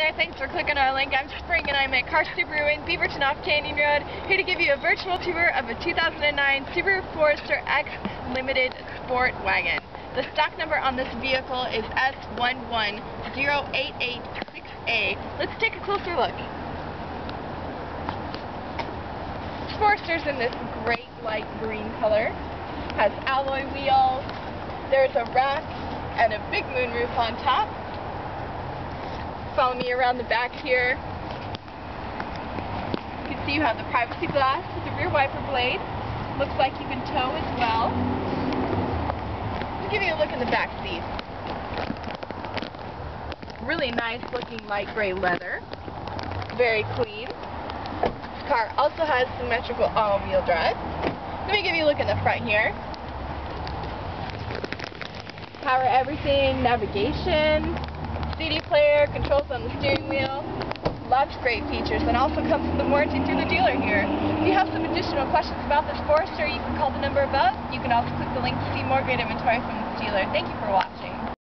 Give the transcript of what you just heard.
there, thanks for clicking our link. I'm Spring and I'm at Carr Subaru in Beaverton off Canyon Road, here to give you a virtual tour of a 2009 Subaru Forester X Limited Sport Wagon. The stock number on this vehicle is S1108886A. Let's take a closer look. Forester's in this great light green color, has alloy wheels, there's a rack and a big moonroof on top. Follow me around the back here. You can see you have the privacy glass with the rear wiper blade. Looks like you can tow as well. Let's give you a look in the back seat. Really nice looking light gray leather. Very clean. This car also has symmetrical all-wheel drive. Let me give you a look in the front here. Power everything, navigation, CD player, controls on the steering wheel, lots of great features, and also comes with the warranty through the dealer here. If you have some additional questions about this Forester, you can call the number above. You can also click the link to see more great inventory from this dealer. Thank you for watching.